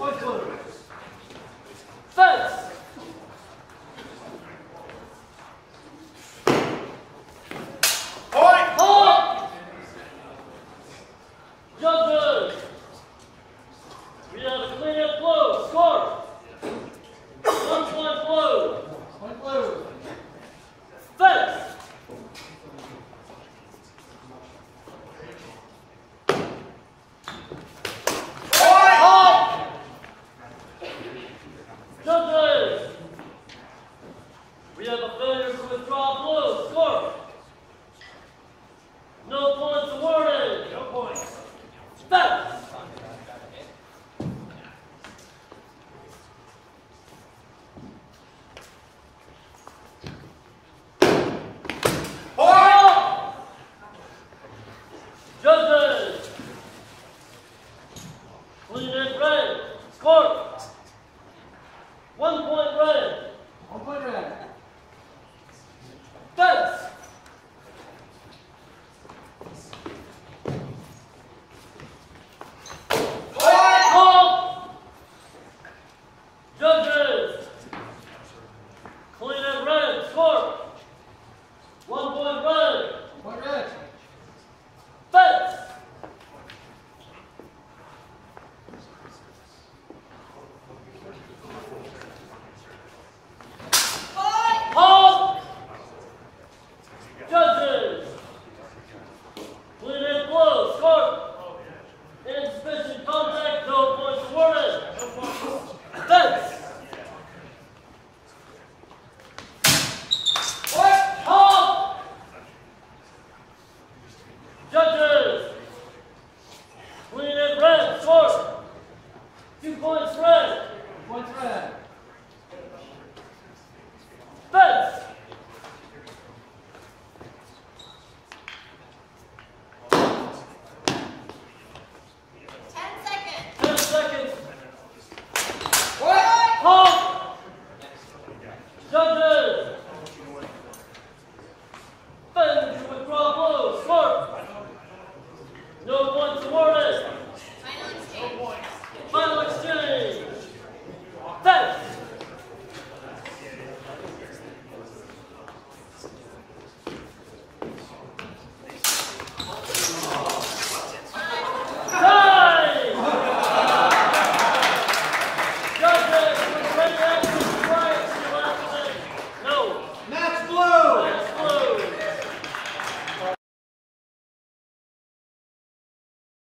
blue. Two Judges! green and red, short! Two points red! Two points red! Fence! Judges!